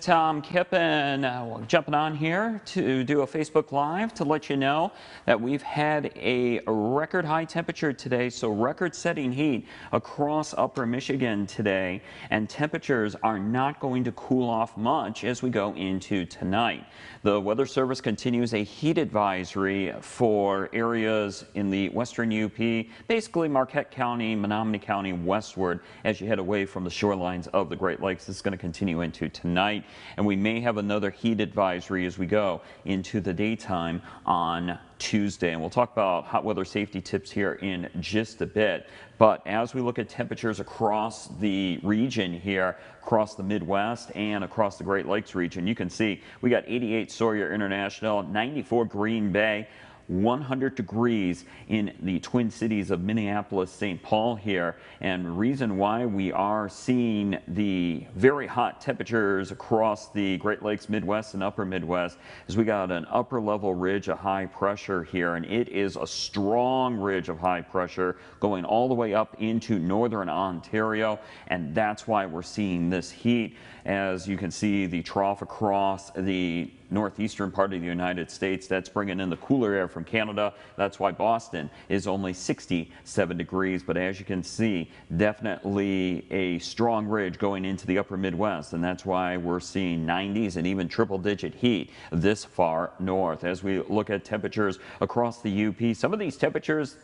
Tom Kippen uh, jumping on here to do a Facebook Live to let you know that we've had a record high temperature today, so record setting heat across upper Michigan today, and temperatures are not going to cool off much as we go into tonight. The Weather Service continues a heat advisory for areas in the western UP, basically Marquette County, Menominee County westward as you head away from the shorelines of the Great Lakes. Is going to continue into tonight tonight, and we may have another heat advisory as we go into the daytime on Tuesday. And we'll talk about hot weather safety tips here in just a bit. But as we look at temperatures across the region here, across the Midwest and across the Great Lakes region, you can see we got 88 Sawyer International, 94 Green Bay, 100 degrees in the Twin Cities of Minneapolis, St. Paul here. And reason why we are seeing the very hot temperatures across the Great Lakes Midwest and upper Midwest is we got an upper level ridge of high pressure here. And it is a strong ridge of high pressure going all the way up into northern Ontario. And that's why we're seeing this heat. As you can see, the trough across the northeastern part of the United States. That's bringing in the cooler air from Canada. That's why Boston is only 67 degrees. But as you can see, definitely a strong ridge going into the upper Midwest. And that's why we're seeing 90s and even triple digit heat this far north. As we look at temperatures across the UP, some of these temperatures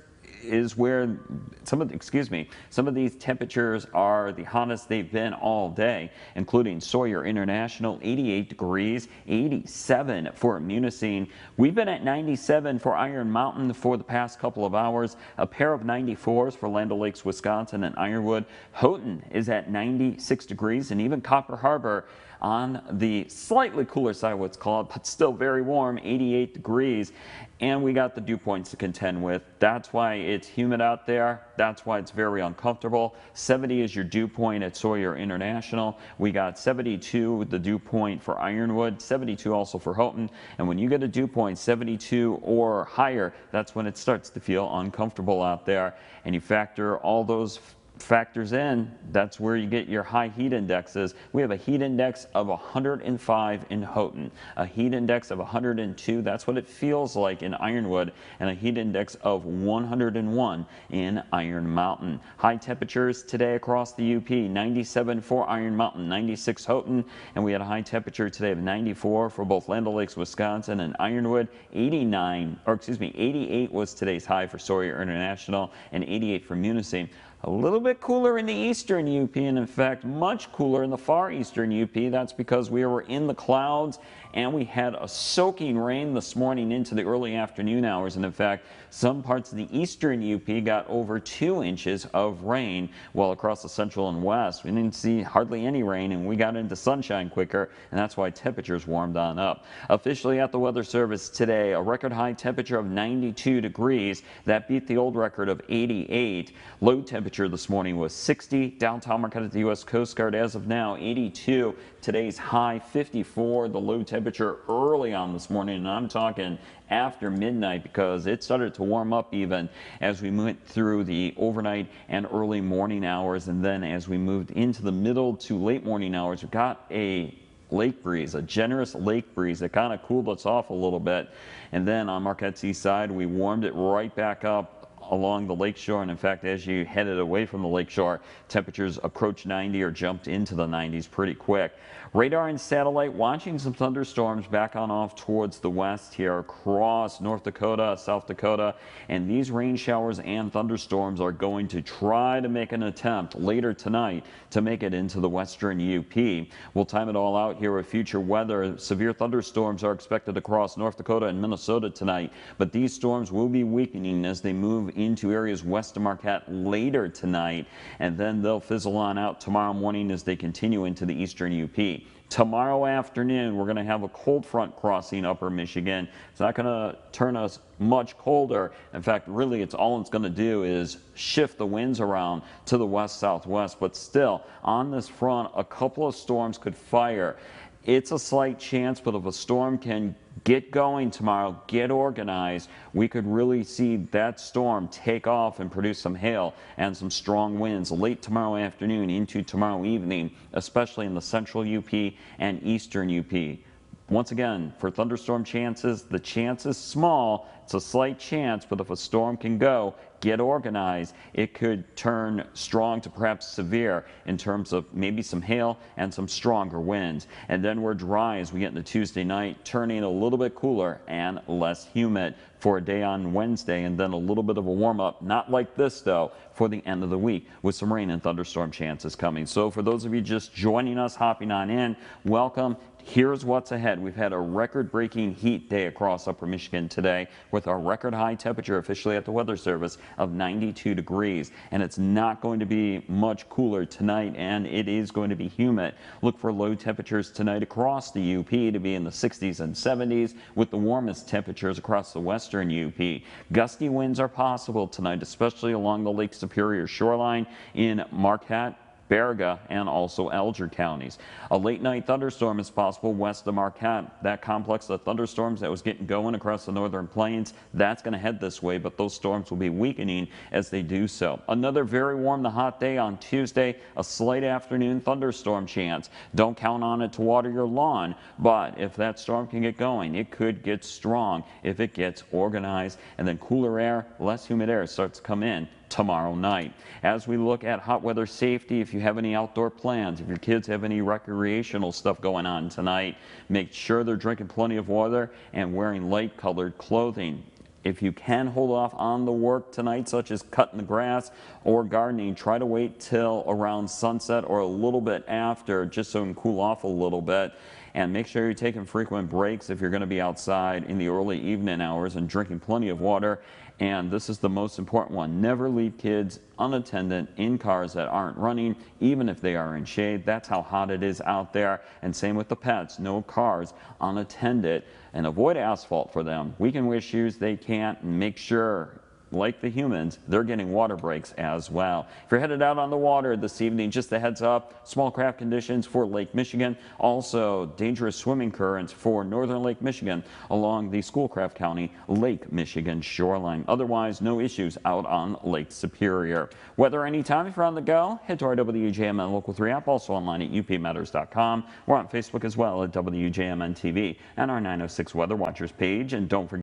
is where some of excuse me, some of these temperatures are the hottest they've been all day, including Sawyer International, 88 degrees, 87 for Munising. We've been at 97 for Iron Mountain for the past couple of hours, a pair of 94s for Land Lakes Wisconsin and Ironwood. Houghton is at 96 degrees and even Copper Harbor on the slightly cooler side, what's called, but still very warm, 88 degrees. And we got the dew points to contend with. That's why it's humid out there. That's why it's very uncomfortable. 70 is your dew point at Sawyer International. We got 72 with the dew point for Ironwood, 72 also for Houghton. And when you get a dew point 72 or higher, that's when it starts to feel uncomfortable out there. And you factor all those factors in, that's where you get your high heat indexes. We have a heat index of 105 in Houghton, a heat index of 102, that's what it feels like in Ironwood, and a heat index of 101 in Iron Mountain. High temperatures today across the UP, 97 for Iron Mountain, 96 Houghton, and we had a high temperature today of 94 for both Land O'Lakes, Wisconsin and Ironwood, 89, or excuse me, 88 was today's high for Sawyer International and 88 for Munising. A little bit cooler in the eastern UP, and in fact, much cooler in the far eastern UP. That's because we were in the clouds and we had a soaking rain this morning into the early afternoon hours. And in fact, some parts of the eastern UP got over two inches of rain, while across the central and west, we didn't see hardly any rain and we got into sunshine quicker, and that's why temperatures warmed on up. Officially at the Weather Service today, a record high temperature of 92 degrees. That beat the old record of 88. Low temperature this morning was 60. Downtown Marquette at the U.S. Coast Guard as of now, 82. Today's high 54. The low temperature early on this morning, and I'm talking after midnight because it started to warm up even as we went through the overnight and early morning hours. And then as we moved into the middle to late morning hours, we got a lake breeze, a generous lake breeze that kind of cooled us off a little bit. And then on Marquette's east side, we warmed it right back up along the lakeshore. And in fact, as you headed away from the lakeshore, temperatures approached 90 or jumped into the 90s pretty quick. Radar and satellite watching some thunderstorms back on off towards the west here across North Dakota, South Dakota. And these rain showers and thunderstorms are going to try to make an attempt later tonight to make it into the western UP. We'll time it all out here with future weather. Severe thunderstorms are expected across North Dakota and Minnesota tonight, but these storms will be weakening as they move into areas west of Marquette later tonight, and then they'll fizzle on out tomorrow morning as they continue into the eastern UP. Tomorrow afternoon, we're going to have a cold front crossing upper Michigan. It's not going to turn us much colder. In fact, really, it's all it's going to do is shift the winds around to the west southwest. But still, on this front, a couple of storms could fire. It's a slight chance, but if a storm can get going tomorrow, get organized. We could really see that storm take off and produce some hail and some strong winds late tomorrow afternoon into tomorrow evening, especially in the central UP and eastern UP. Once again, for thunderstorm chances, the chance is small. It's a slight chance, but if a storm can go, get organized, it could turn strong to perhaps severe in terms of maybe some hail and some stronger winds. And then we're dry as we get into Tuesday night, turning a little bit cooler and less humid for a day on Wednesday, and then a little bit of a warm up, not like this though, for the end of the week with some rain and thunderstorm chances coming. So for those of you just joining us, hopping on in, welcome. Here's what's ahead. We've had a record breaking heat day across upper Michigan today with our record high temperature officially at the Weather Service of 92 degrees. And it's not going to be much cooler tonight and it is going to be humid. Look for low temperatures tonight across the UP to be in the 60s and 70s with the warmest temperatures across the western UP. Gusty winds are possible tonight, especially along the Lake Superior shoreline in Marquette Baraga, and also Alger counties. A late night thunderstorm is possible west of Marquette. That complex of thunderstorms that was getting going across the northern plains, that's going to head this way, but those storms will be weakening as they do so. Another very warm to hot day on Tuesday, a slight afternoon thunderstorm chance. Don't count on it to water your lawn, but if that storm can get going, it could get strong if it gets organized and then cooler air, less humid air starts to come in tomorrow night. As we look at hot weather safety, if you have any outdoor plans, if your kids have any recreational stuff going on tonight, make sure they're drinking plenty of water and wearing light colored clothing. If you can hold off on the work tonight, such as cutting the grass or gardening, try to wait till around sunset or a little bit after just so it can cool off a little bit. And make sure you're taking frequent breaks if you're going to be outside in the early evening hours and drinking plenty of water. And this is the most important one. Never leave kids unattended in cars that aren't running, even if they are in shade. That's how hot it is out there. And same with the pets. No cars unattended. And avoid asphalt for them. We can wear shoes they can't. Make sure like the humans, they're getting water breaks as well. If you're headed out on the water this evening, just a heads up, small craft conditions for Lake Michigan. Also, dangerous swimming currents for northern Lake Michigan along the Schoolcraft County Lake Michigan shoreline. Otherwise, no issues out on Lake Superior. Weather anytime if you're on the go, head to our WJMN Local 3 app, also online at upmatters.com. We're on Facebook as well at WJMN TV and our 906 Weather Watchers page. And don't forget